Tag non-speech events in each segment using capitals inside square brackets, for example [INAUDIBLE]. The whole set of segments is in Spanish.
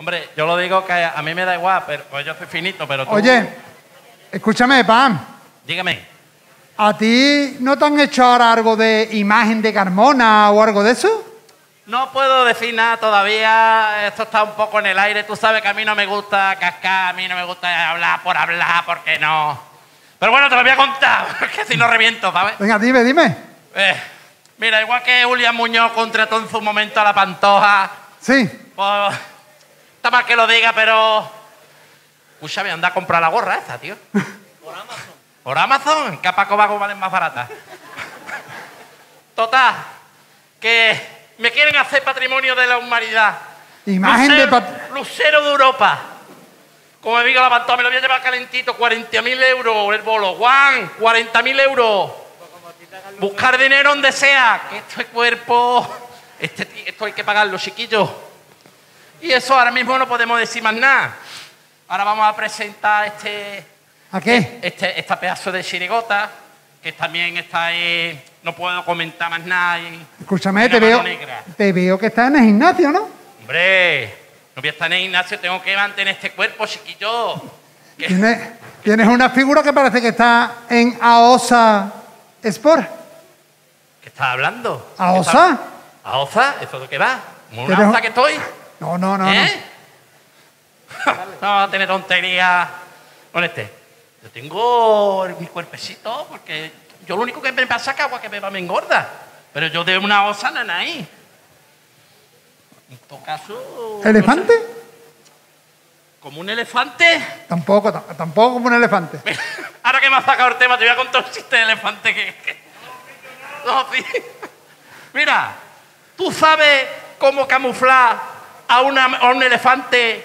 Hombre, yo lo digo que a mí me da igual, pero pues yo soy finito, pero tú... Oye, escúchame, Pam. Dígame. ¿A ti no te han hecho ahora algo de imagen de Carmona o algo de eso? No puedo decir nada todavía, esto está un poco en el aire. Tú sabes que a mí no me gusta cascar, a mí no me gusta hablar por hablar, porque no. Pero bueno, te lo voy a contar, [LAUGHS] porque si no reviento, ¿sabes? Venga, dime, dime. Eh, mira, igual que Julián Muñoz contrató en su momento a la Pantoja, Sí. pues. Está mal que lo diga, pero. Escúchame, anda a comprar la gorra esa, tío. [LAUGHS] Por Amazon. Por Amazon, que a Paco Vago valen más baratas. Total, que me quieren hacer patrimonio de la humanidad. Imagen de pat- Lucero de Europa. Como me diga la Pantoja, me lo voy a llevar calentito, 40.000 euros el bolo. Juan, 40.000 euros. Buscar dinero donde sea, que este cuerpo, este, esto hay que pagarlo, chiquillos. Y eso ahora mismo no podemos decir más nada. Ahora vamos a presentar este, ¿A qué? este, esta pedazo de chirigota, que también está ahí, no puedo comentar más nada. y- Escúchame, te veo, negra. te veo que estás en el gimnasio, ¿no? Hombre, no voy a estar en el gimnasio, tengo que mantener este cuerpo, chiquillo. Que- Tienes, tienes una figura que parece que está en AOSA Sport. ¿Qué estás hablando? ¿A ¿Qué osa? estás- ¿A osa? ¿Eso de qué va? ¿Como ¿Una Pero- osa que estoy? No, no, no, ¿Eh? [LAUGHS] no vamos a tener tonterías con este. Yo tengo mi cuerpecito porque yo lo único que me pasa es que agua que beba me engorda. Pero yo de una osa nana ahí. En todo caso. no. ¿Elefante? no sé, como un elefante. Tampoco, tam- tampoco como un elefante. [LAUGHS] Ahora que me has sacado el tema, te voy a contar un chiste de elefante que. que- No, sí. [LAUGHS] Mira, ¿tú sabes cómo camuflar a, una- a un elefante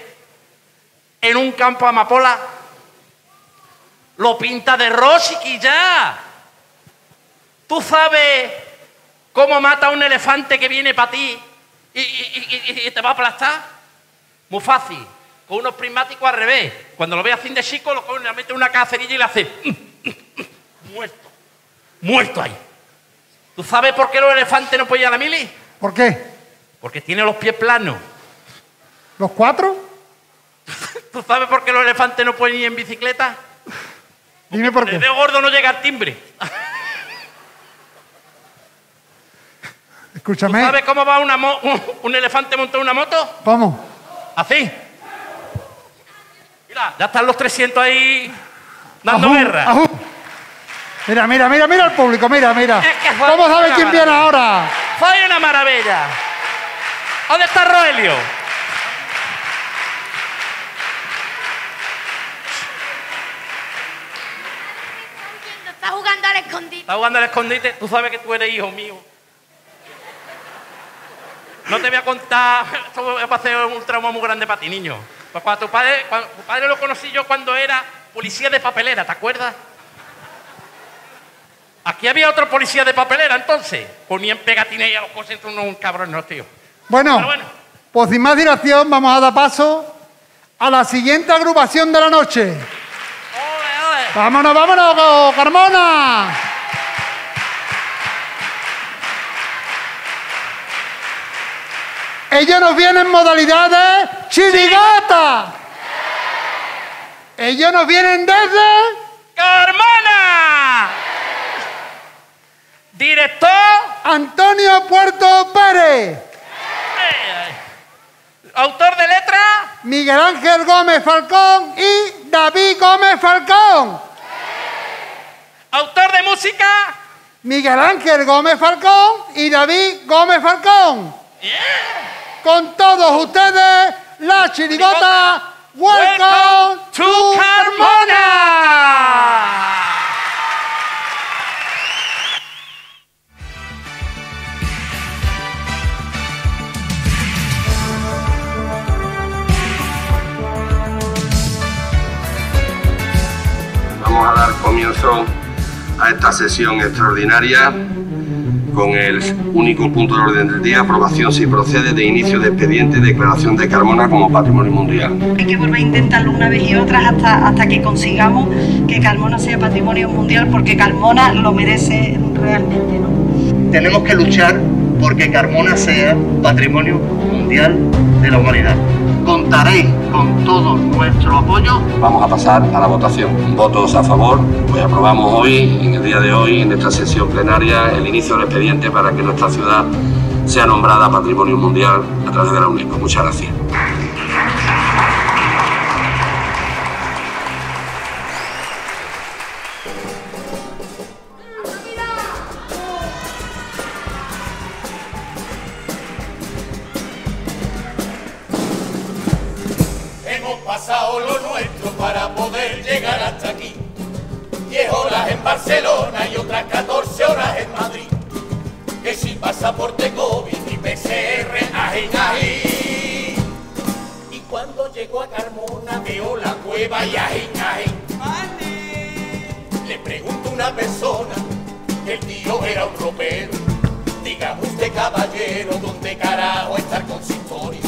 en un campo de amapola? Lo pinta de y ya. ¿Tú sabes cómo mata a un elefante que viene para ti y, y- y- y te va a aplastar? Muy fácil. Con unos prismáticos al revés. Cuando lo ve así de chico, lo coge, le mete una cacerilla y le hace. [LAUGHS] Muerto. Muerto ahí. ¿Tú sabes por qué los elefantes no pueden ir a la mili? ¿Por qué? Porque tiene los pies planos. ¿Los cuatro? ¿Tú sabes por qué los elefantes no pueden ir en bicicleta? Dime por El qué. dedo gordo no llega al timbre. [LAUGHS] ¿Tú Escúchame. sabes cómo va una mo- un, un elefante montado en una moto? ¿Cómo? Así. Mira, ya están los 300 ahí dando Ajú, guerra. ajú. Mira, mira, mira, mira al público, mira, mira. Es que fue ¿Cómo sabe una quién viene ahora? ¡Soy una maravilla! ¿Dónde está Roelio? Está jugando al escondite. Está jugando al escondite. Tú sabes que tú eres hijo mío. No te voy a contar. [LAUGHS] Esto va a ser un trauma muy grande para ti, niño. Pues cuando tu padre, cuando, tu padre lo conocí yo cuando era policía de papelera, ¿te acuerdas? Aquí había otro policía de papelera entonces. Ponían pegatines y a los coches, tú no un cabrón, no, tío. Bueno, pues sin más dilación, vamos a dar paso a la siguiente agrupación de la noche. ¡Ole, ole! ¡Vámonos, vámonos, Carmona! Ellos nos vienen en modalidad de chirigota. Ellos nos vienen desde ¡Carmona! Director. Antonio Puerto Pérez, Autor de letra. Miguel Ángel Gómez Falcón y David Gómez Falcón. Autor de música. Miguel Ángel Gómez Falcón y David Gómez Falcón. Con todos ustedes, la chirigota Welcome to Carmona. Vamos a dar comienzo a esta sesión extraordinaria con el único punto de orden del día, aprobación si procede de inicio de expediente y declaración de Carmona como patrimonio mundial. Hay que volver a intentarlo una vez y otra hasta, hasta que consigamos que Carmona sea patrimonio mundial porque Carmona lo merece realmente. ¿no? tenemos que luchar porque Carmona sea patrimonio mundial de la humanidad. Contaréis con todo nuestro apoyo. Vamos a pasar a la votación. Votos a favor. Pues aprobamos hoy, en el día de hoy, en esta sesión plenaria, el inicio del expediente para que nuestra ciudad sea nombrada Patrimonio Mundial a través de la UNESCO. Muchas gracias. Caballero, ¿dónde carajo estar con su historia?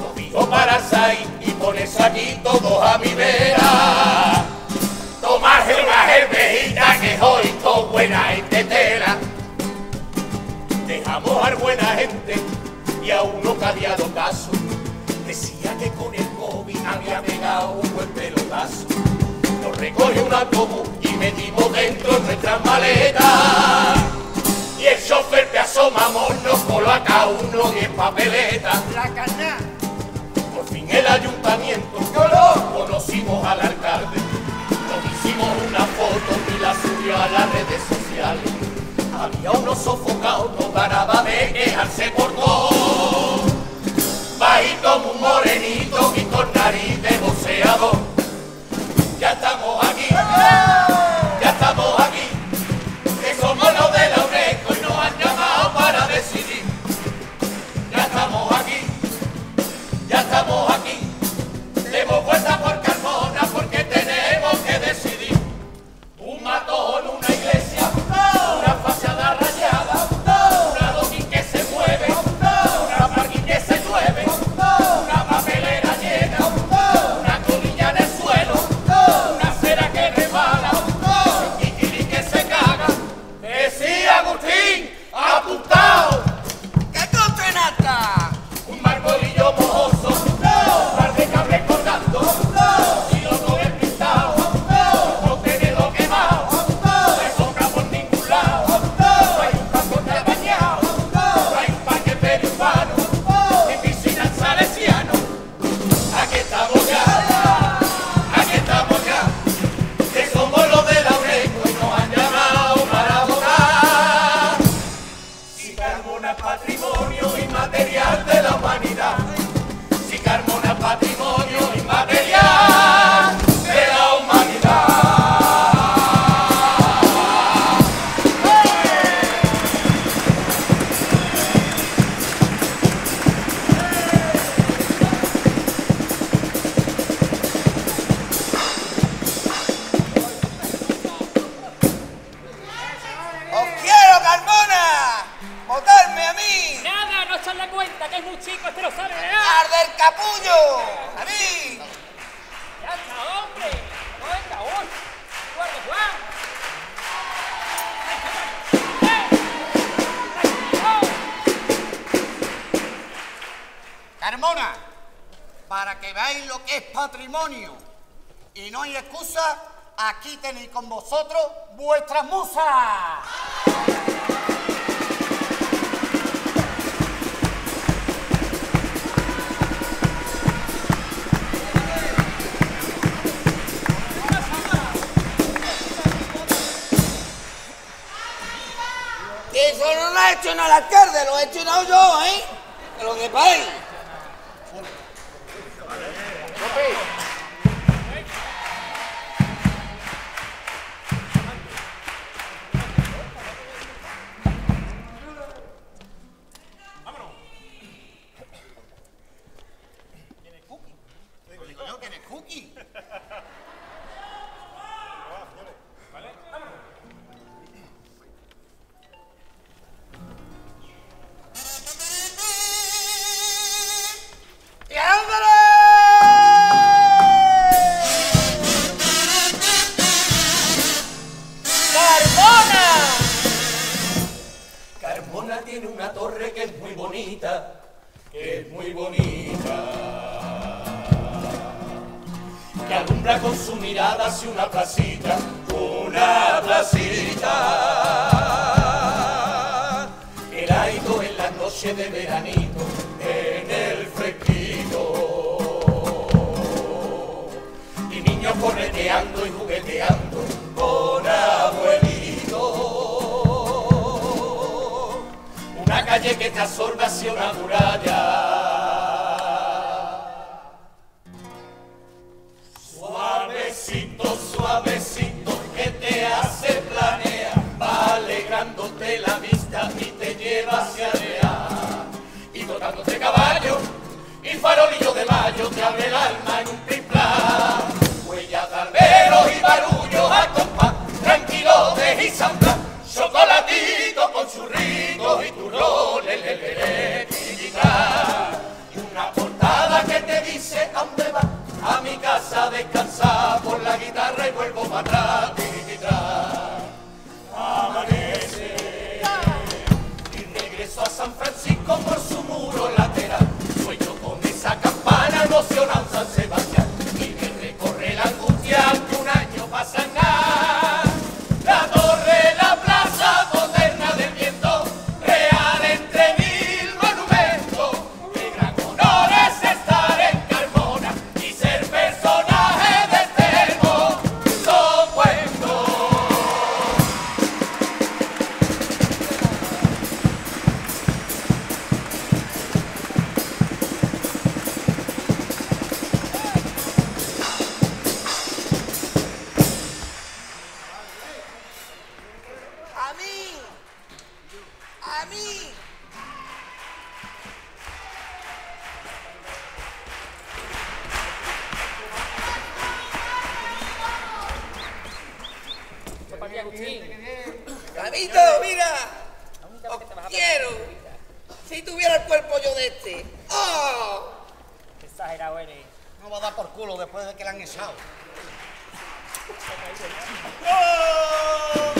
Lo digo para salir y ponerse aquí todos a mi vera. Tomarse una cervejita que hoy todo buena gente tela. Dejamos a buena gente y a uno dado caso. Decía que con el COVID había pegado un buen pelotazo. Nos recogió un autobús y metimos dentro nuestras maletas. El chofer te asomamos, nos coloca uno diez papeletas. La Por fin el ayuntamiento conocimos al alcalde. Nos hicimos una foto y la subió a las redes sociales. Había unos sofocados, no paraba de quejarse por todo. Bajito, muy morenito y con nariz de boxeador. Ya estamos aquí, Carmona patrimonio inmaterial de la humanidad. Si Carmona patrimonio vuestras musas. Eso no lo ha hecho en el alcalde, lo he hecho yo, ¿eh? Que lo sepáis. Carmona tiene una torre que es muy bonita, que es muy bonita. Que alumbra con su mirada hacia una placita, una placita. El aido en la noche de veranito, en el fresquito. Y niños correteando y jugueteando con abuelos. Calle que te absorbe hacia una muralla. Suavecito, suavecito, que te hace planea, va alegrándote la vista y te lleva hacia allá. Y tocándote caballo y farolillo de mayo te abre el alma en un triplá. Huellas de y barullos a compás, tranquilo de Isambra, chocolatito A mí. Gabito, mira. Os quiero. Si tuviera el cuerpo yo de este. ¡Oh! Qué exagerado eres. No va a dar por culo después de que le han echado. Vamos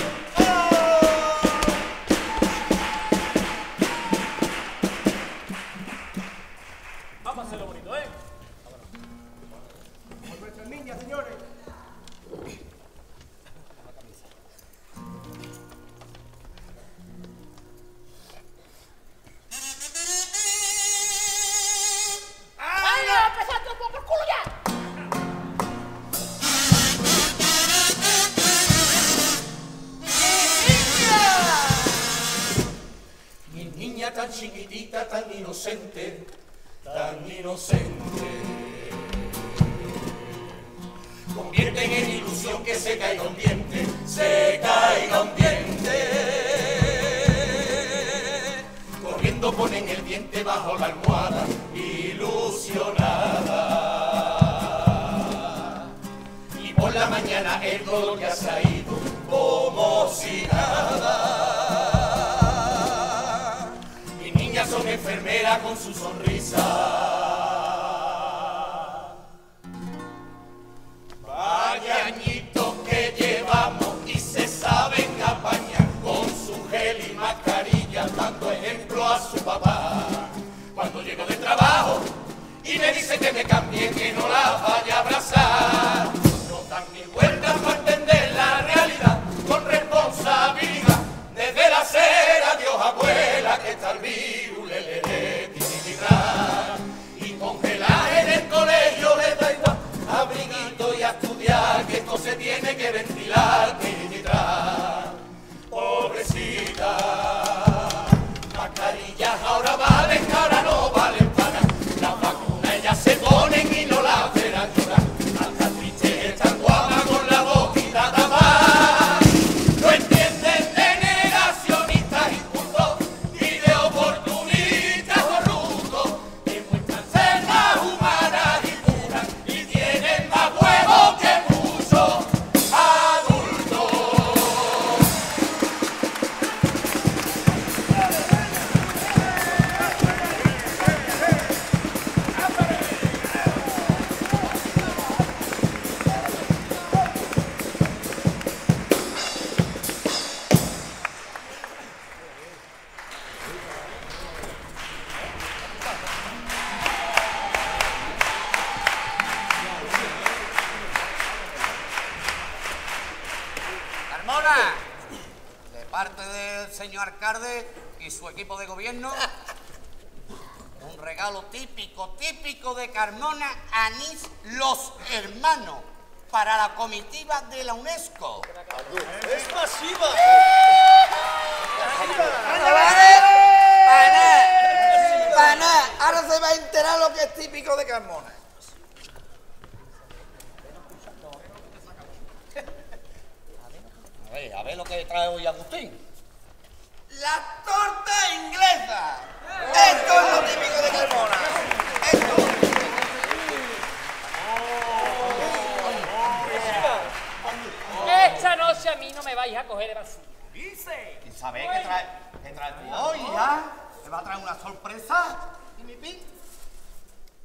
chiquitita, tan inocente, tan inocente. Convierten en ilusión que se caiga un diente, se caiga un diente. Corriendo ponen el diente bajo la almohada, ilusionada. Y por la mañana el dolor ya se ha ido como si nada. Enfermeras con su sonrisa. Vaya añitos que llevamos y se saben apañar con su gel y mascarilla, dando ejemplo a su papá. Cuando llego de trabajo y me dice que me cambie, que no la vaya a abrazar. Alcalde y su equipo de gobierno [LAUGHS] un regalo típico, típico de Carmona, Anís Los Hermanos, para la comitiva de la UNESCO. ¡Es masiva! Para nada. Ahora se va a enterar lo que es típico de Carmona. A ver, a ver lo que trae hoy Agustín. La torta inglesa. Esto es lo típico de Carmona. Esto. Esta noche a mí no me vais a coger de basura. Dice. ¿Y sabes qué trae, qué trae tú hoy, ya? ¿Te va a traer una sorpresa? ¿Y mi pin?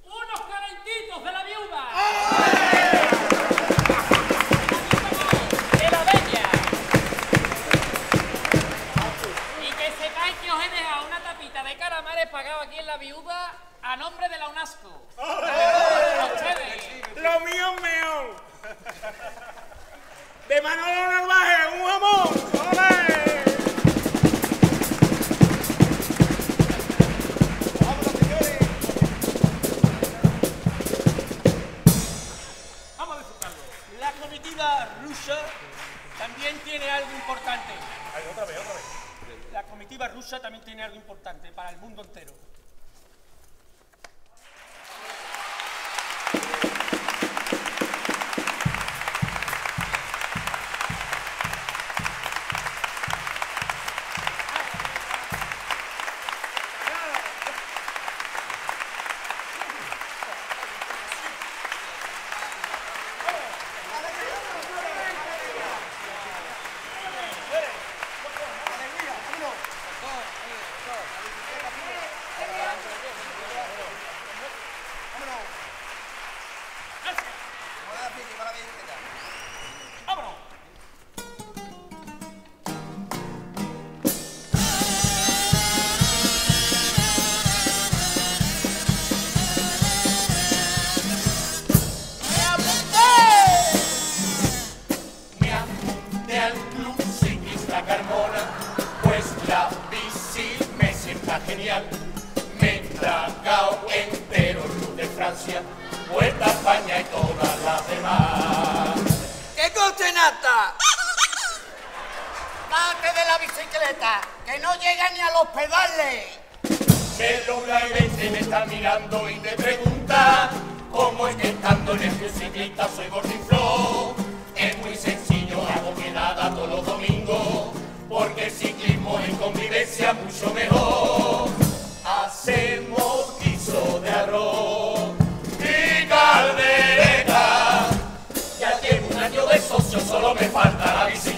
¡Unos calentitos de la viuda! ¡De pagado aquí en la viuda a nombre de la ustedes. Lo mío es mejor. De Manolo Narvaje, un jamón. ¡Ole! Vamos a disfrutarlo. La comitiva rusa también tiene algo importante. otra vez, otra vez. Rusa también tiene algo importante para el mundo entero. ¡Qué costenata! ¡Date de la bicicleta! ¡Que no llega ni a los pedales! Pero la gente me está mirando y te pregunta ¿Cómo es que estando en este ciclista soy gordinflón? Es muy sencillo, hago quedada todos los domingos Porque el ciclismo en convivencia mucho mejor solo me falta la bicicleta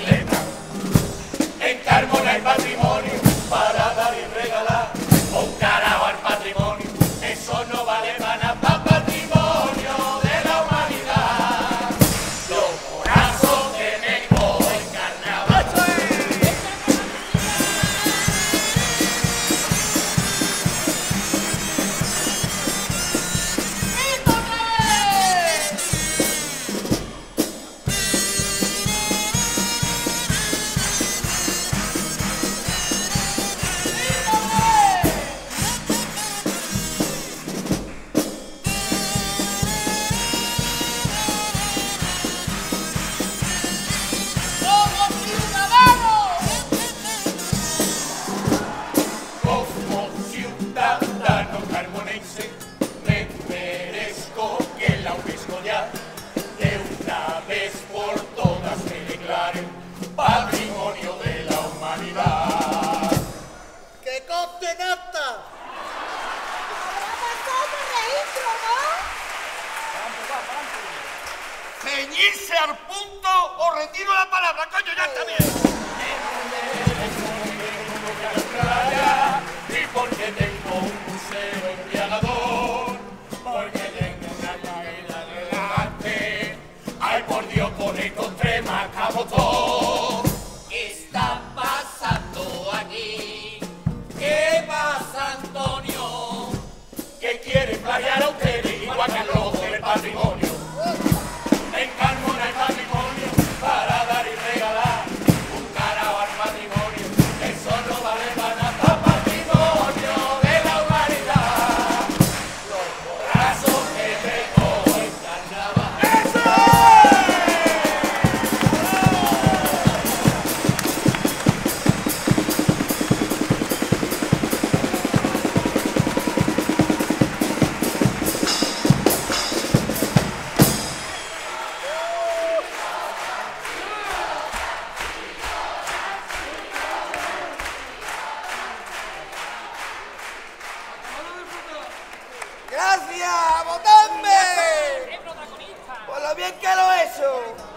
bien que lo he hecho.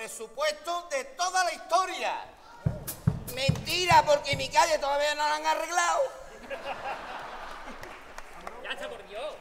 presupuestos de toda la historia. Mentira, porque mi calle todavía no la han arreglado. Ya está, por Dios.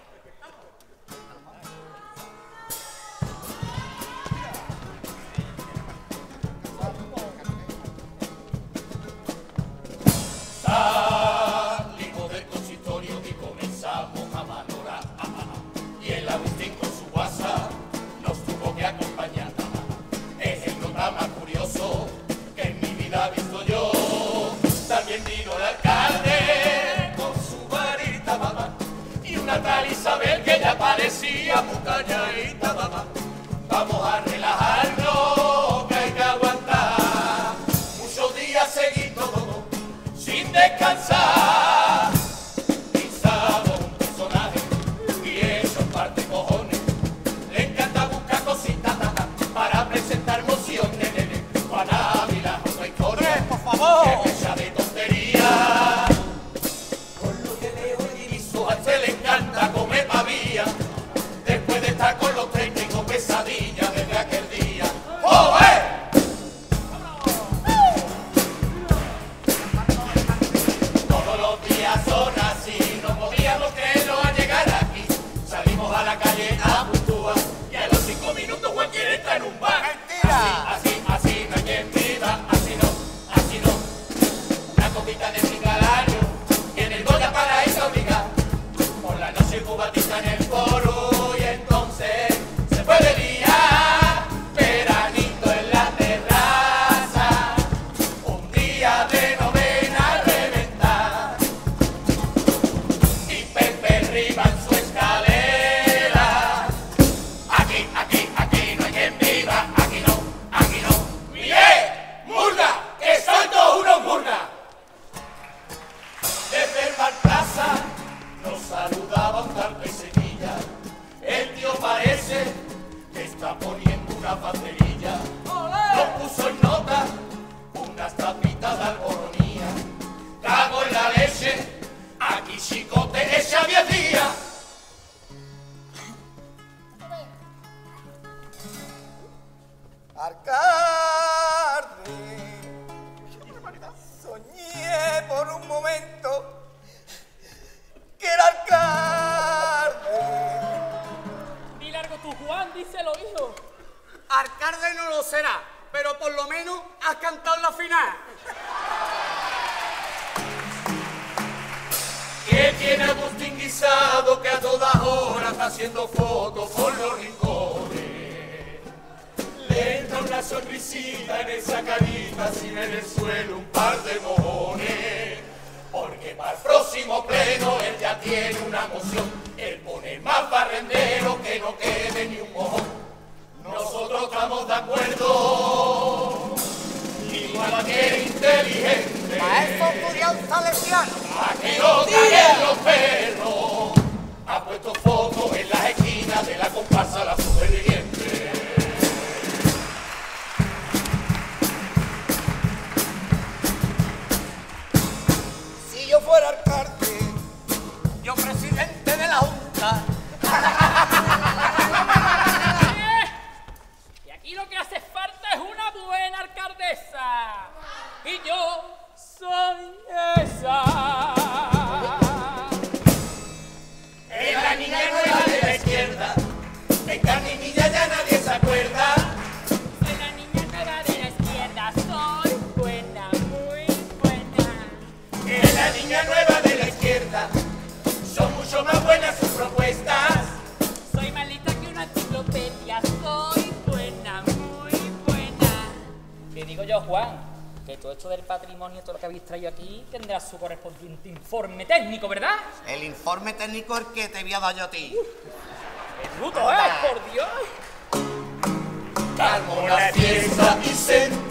Arcade. Soñé por un momento que era Arcade. Ni largo tu Juan, díselo, hijo. Arcade no lo será, pero por lo menos has cantado la final. ¿Qué tiene Agustín Guisado que a todas horas está haciendo fotos por los rincones? una sonrisita en esa carita, sin en el suelo un par de mojones. Porque para el próximo pleno él ya tiene una moción, él pone más barrendero que no quede ni un mojón. Nosotros estamos de acuerdo, ni cualquier inteligente. Maestro Curiosa Lesión. Aquí no caen los perros, ha puesto foco en las esquinas de la comparsa la supervivencia. El informe técnico, ¿verdad? El informe técnico es que te había dado yo a ti. ¡Qué bruto, eh! ¡Por Dios! Vamos a la fiesta y se...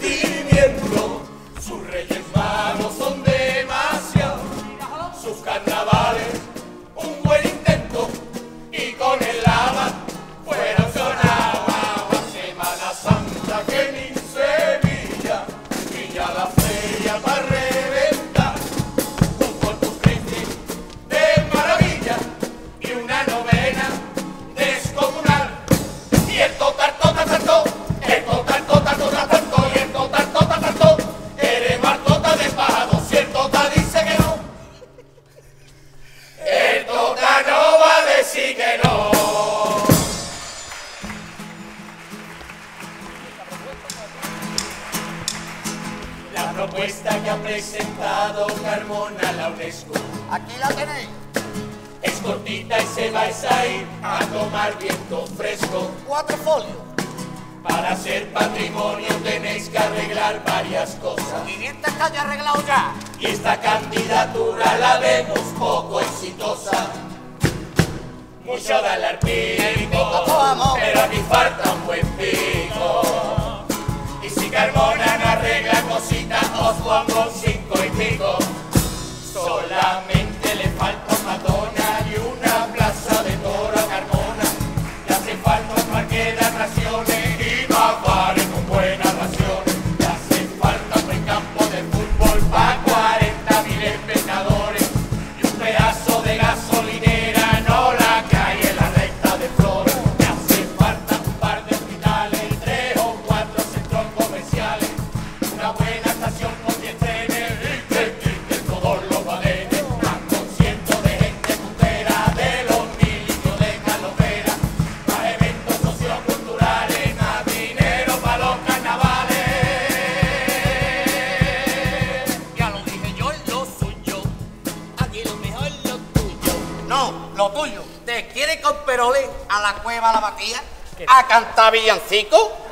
Para ser patrimonio tenéis que arreglar varias cosas. 500 calles arreglado ya. Y esta candidatura la vemos poco exitosa. Mucho da al pico, pero ni falta un buen pico. Y si Carmona no arregla cositas, os pongo cinco y pico. ¡Gracias! la cueva a la batía a cantar villancico?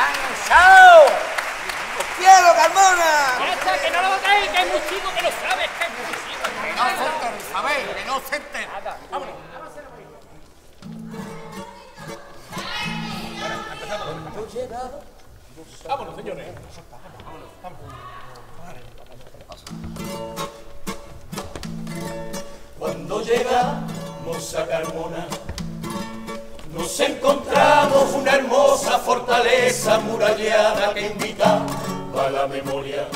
¡Cansado! ¡Os quiero, Carmona! ¡Ya que no lo votáis! ¡Que hay un chico que lo sabe! ¡Que es muy chico! ¡Que no se enteren, sabéis! ¡Que no se enteren! ¡Vámonos! Vámonos, señores. Vámonos. Vámonos. Cuando llegamos a Carmona nos encontramos una hermosa fortaleza murallada que invitaba a la memoria.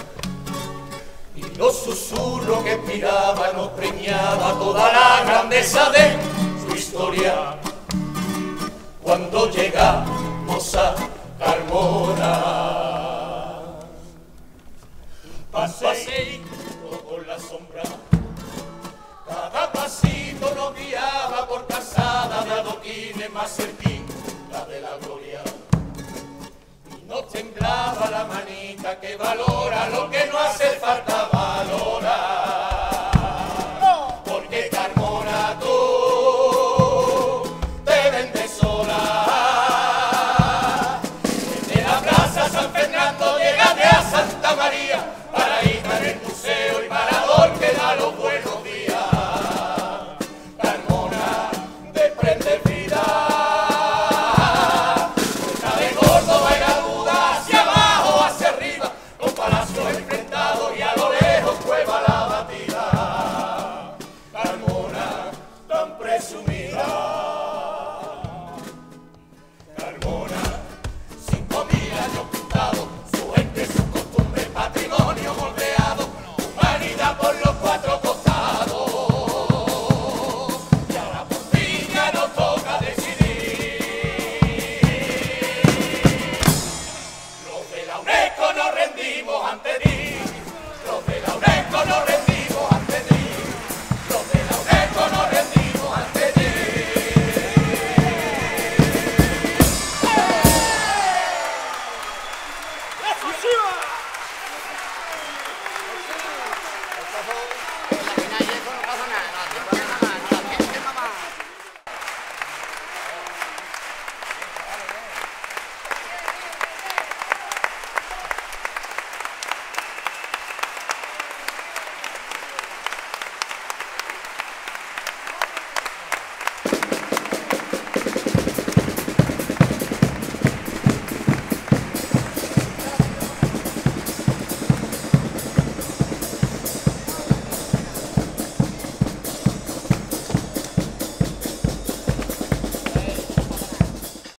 Y los susurros que inspiraba nos preñaba toda la grandeza de su historia. Cuando llegamos a Carmona, pasé patine más la de la gloria.